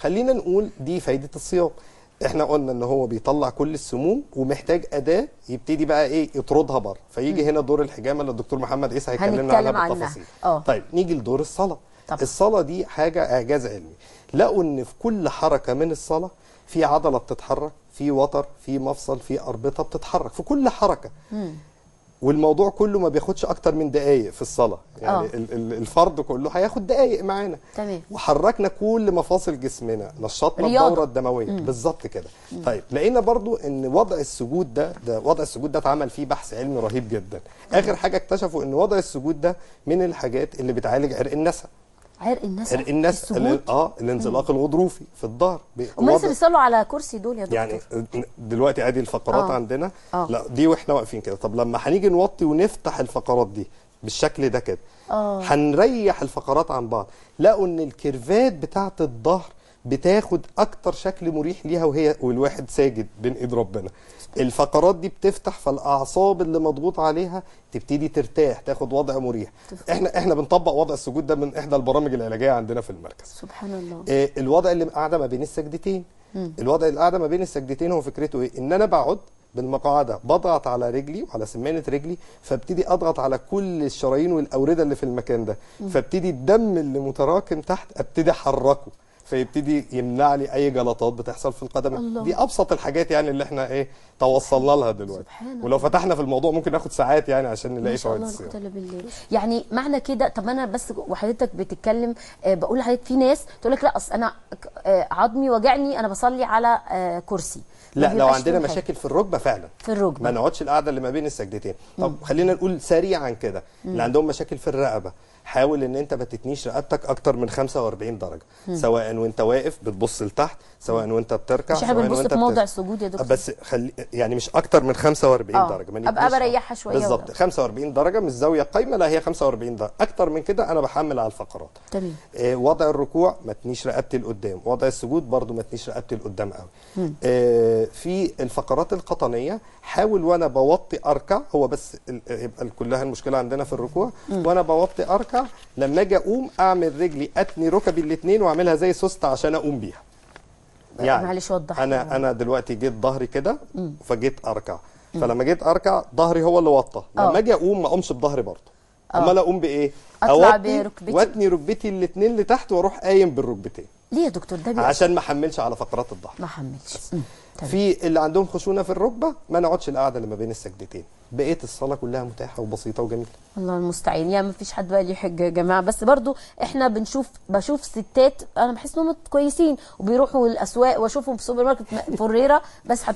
خلينا نقول دي فايدة الصيام إحنا قلنا إن هو بيطلع كل السموم ومحتاج أداة يبتدي بقى إيه؟ يطردها بره. فيجي هنا دور الحجامة اللي الدكتور محمد عيسى هيكلمنا عنها. بالتفاصيل. آه. طيب نيجي لدور الصلاة. طبعا. الصلاة دي حاجة إعجاز علمي. لقوا إن في كل حركة من الصلاة في عضلة بتتحرك في وتر في مفصل في أربطة بتتحرك. في كل حركة. والموضوع كله ما بياخدش أكتر من دقائق في الصلاة. يعني ال- الفرد كله هياخد دقائق معانا. تمام. وحركنا كل مفاصل جسمنا نشطنا. الدورة الدموية. بالظبط كده. طيب لقينا برضو إن وضع السجود ده ده وضع السجود ده اتعمل فيه بحث علمي رهيب جدا. آخر حاجة اكتشفوا إن وضع السجود ده من الحاجات اللي بتعالج عرق النسا. عرق الناس عرق النسا السجود. ال- آه الانزلاق الغضروفي في الظهر هم لسه بيصلوا على كرسي دول يا دكتور؟ يعني دلوقتي ادي الفقرات آه. عندنا. آه. لا دي وإحنا واقفين كده. طب لما هنيجي نوطي ونفتح الفقرات دي بالشكل ده كده آه. هنريح الفقرات عن بعض. لقوا إن الكيرفات بتاعة الظهر بتاخد أكتر شكل مريح ليها وهي والواحد ساجد بين إيد ربنا. الفقرات دي بتفتح فالأعصاب اللي مضغوط عليها تبتدي ترتاح تاخد وضع مريح. إحنا إحنا بنطبق وضع السجود ده من إحدى البرامج العلاجية عندنا في المركز. سبحان الله. آه، الوضع اللي قاعدة ما بين السجدتين. الوضع اللي قاعدة ما بين السجدتين هو فكرته إيه؟ إن أنا بقعد بالمقعدة بضغط على رجلي وعلى سمانة رجلي فابتدي أضغط على كل الشرايين والأوردة اللي في المكان ده. فابتدي الدم اللي متراكم تحت أبتدي أحركه. فيبتدي يمنع لي أي جلطات بتحصل في القدم. الله. دي أبسط الحاجات يعني اللي إحنا إيه توصلنا لها دلوقتي. سبحان. ولو فتحنا في الموضوع ممكن ناخد ساعات يعني عشان نلاقي فوائد يعني معنى كده طب أنا بس وحضرتك بتتكلم آه، بقول لحضرتك في ناس تقول لك لا أصل أنا آه، عظمي وجعني أنا بصلي على آه، كرسي. لا لو عندنا. مشاكل في الركبة فعلا. في الركبة. ما نقعدش القعدة اللي ما بين السجدتين. طب خلينا نقول سريعا كده اللي عندهم مشاكل في الرقبة حاول إن أنت ما تتنيش رقبتك أكتر من 45 درجة. سواء وأنت واقف بتبص لتحت سواء وأنت بتركع مش بنبص وأنت في موضع السجود يا دكتور؟ بس خلي يعني مش أكتر من 45 آه. درجة ما نبقاش- بريحها شوية بالظبط. ولا- 45 درجة مش زاوية قايمة لا هي 45 درجة. أكتر من كده أنا بحمل على الفقرات. تمام. آه، وضع الركوع ما تنيش رقبتي لقدام. وضع السجود برضو ما تنيش رقبتي لقدام قوي. آه، في الفقرات القطنية حاول وأنا بوطي أركع هو بس يبقى كلها المشكلة عندنا في الركوع. وأنا بوطي أركع لما أجي أقوم أعمل رجلي أتني ركبي الاثنين وأعملها زي سوست عشان أقوم بيها. معلش وضح أنا أنا دلوقتي جيت ظهري كده فجيت أركع. فلما جيت أركع ظهري هو اللي وطى. آه. لما أجي أقوم ما أقومش بظهري برضه. امال أقوم بإيه؟ أطلع أوطي بركبتي. وأتني ركبتي الاثنين لتحت وأروح قايم بالركبتين. ليه يا دكتور؟ ده عشان ما احملش على فقرات الظهر ما حملش. تمام. في اللي عندهم خشونة في الركبة ما نقعدش القعدة اللي ما بين السجدتين. بقيه الصلاة كلها متاحة وبسيطة وجميلة. الله المستعان. يعني ما فيش حد بقى ليه حجه يا جماعة. بس برضو إحنا بنشوف بشوف ستات أنا بحس إنهم كويسين وبيروحوا الأسواق وأشوفهم في السوبر ماركت فريره بس